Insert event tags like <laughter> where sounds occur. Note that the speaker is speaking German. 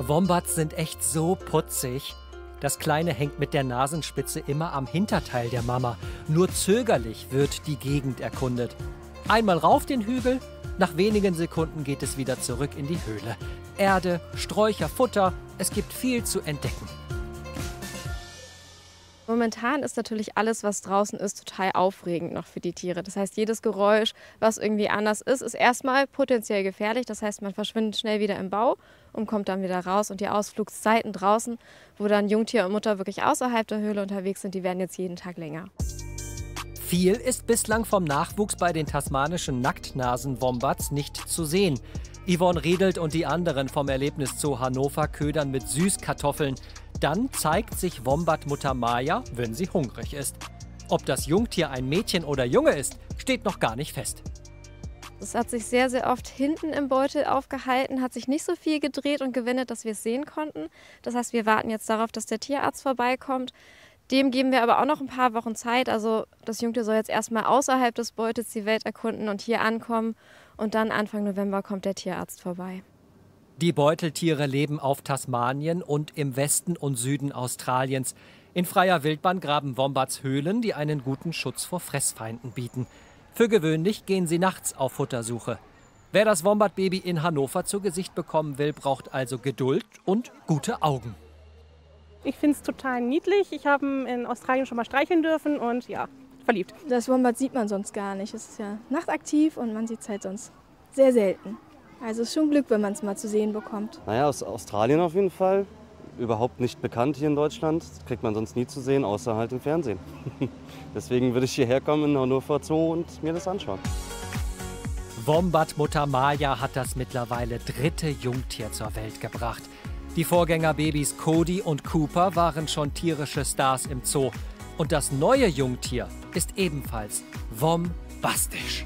Wombats sind echt so putzig. Das Kleine hängt mit der Nasenspitze immer am Hinterteil der Mama. Nur zögerlich wird die Gegend erkundet. Einmal rauf den Hügel, nach wenigen Sekunden geht es wieder zurück in die Höhle. Erde, Sträucher, Futter, es gibt viel zu entdecken. Momentan ist natürlich alles, was draußen ist, total aufregend noch für die Tiere. Das heißt, jedes Geräusch, was irgendwie anders ist, ist erstmal potenziell gefährlich. Das heißt, man verschwindet schnell wieder im Bau und kommt dann wieder raus. Und die Ausflugszeiten draußen, wo dann Jungtier und Mutter wirklich außerhalb der Höhle unterwegs sind, die werden jetzt jeden Tag länger. Viel ist bislang vom Nachwuchs bei den tasmanischen Nacktnasen-Wombats nicht zu sehen. Yvonne Riedelt und die anderen vom Erlebnis Zoo Hannover ködern mit Süßkartoffeln. Dann zeigt sich Wombat-Mutter Maya, wenn sie hungrig ist. Ob das Jungtier ein Mädchen oder Junge ist, steht noch gar nicht fest. Es hat sich sehr, sehr oft hinten im Beutel aufgehalten, hat sich nicht so viel gedreht und gewendet, dass wir es sehen konnten. Das heißt, wir warten jetzt darauf, dass der Tierarzt vorbeikommt. Dem geben wir aber auch noch ein paar Wochen Zeit. Also das Jungtier soll jetzt erstmal außerhalb des Beutels die Welt erkunden und hier ankommen. Und dann Anfang November kommt der Tierarzt vorbei. Die Beuteltiere leben auf Tasmanien und im Westen und Süden Australiens. In freier Wildbahn graben Wombats Höhlen, die einen guten Schutz vor Fressfeinden bieten. Für gewöhnlich gehen sie nachts auf Futtersuche. Wer das Wombat-Baby in Hannover zu Gesicht bekommen will, braucht also Geduld und gute Augen. Ich finde es total niedlich. Ich habe ihn in Australien schon mal streicheln dürfen und ja, verliebt. Das Wombat sieht man sonst gar nicht. Es ist ja nachtaktiv und man sieht es halt sonst sehr selten. Also es ist schon Glück, wenn man es mal zu sehen bekommt. Naja, aus Australien auf jeden Fall. Überhaupt nicht bekannt hier in Deutschland. Das kriegt man sonst nie zu sehen, außer halt im Fernsehen. <laughs> Deswegen würde ich hierher kommen in Hannover Zoo und mir das anschauen. Wombat-Mutter Maya hat das mittlerweile dritte Jungtier zur Welt gebracht. Die Vorgängerbabys Cody und Cooper waren schon tierische Stars im Zoo. Und das neue Jungtier ist ebenfalls wombastisch.